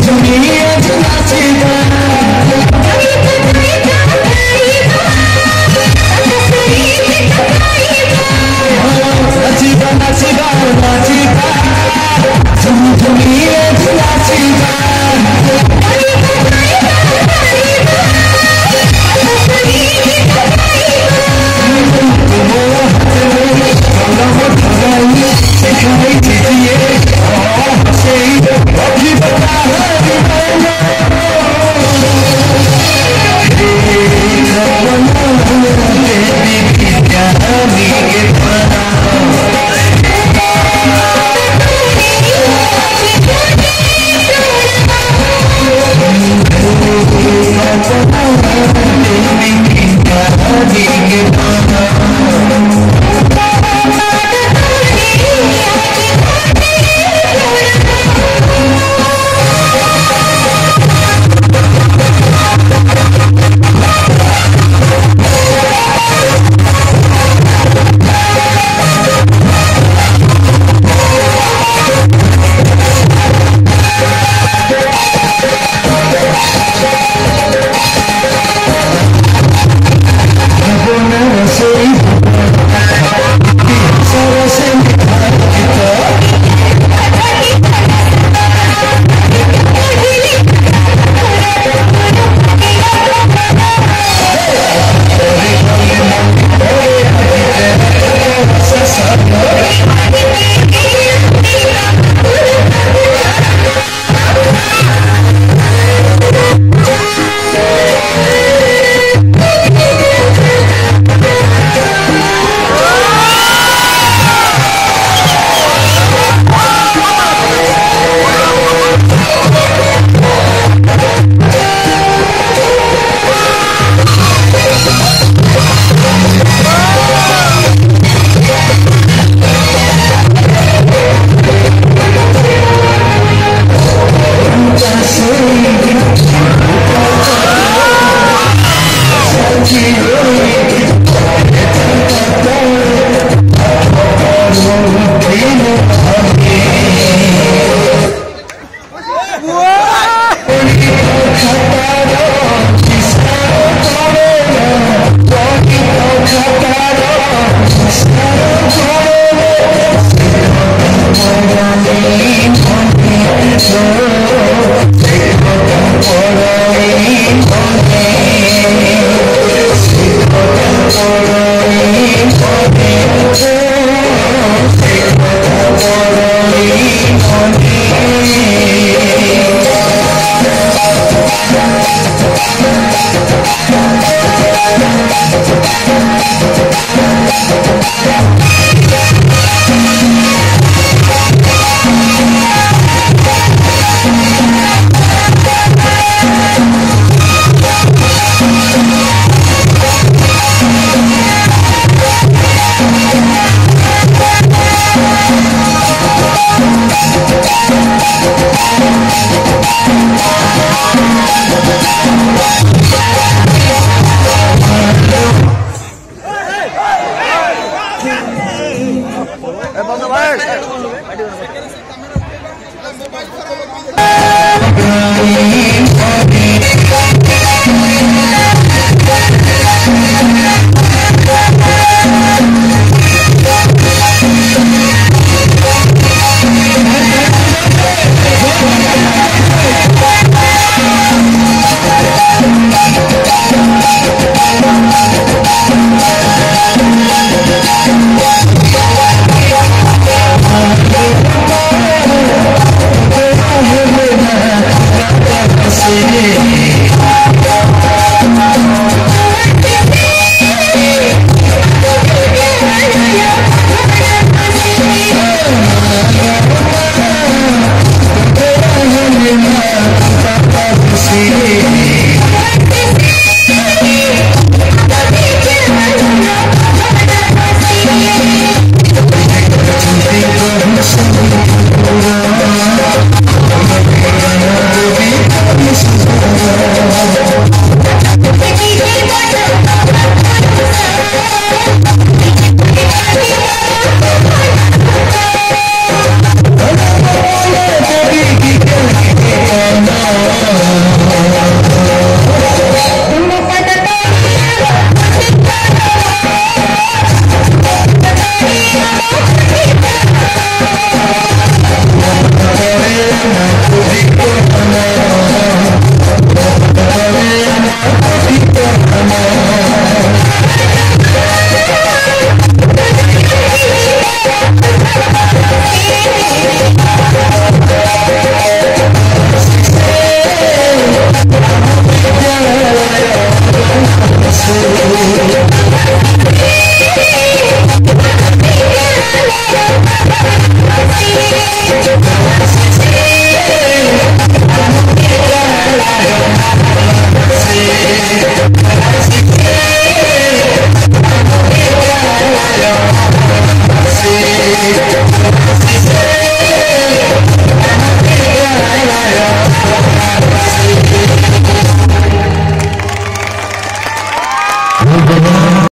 to me. 哎，帮个忙。哎，哎，对对。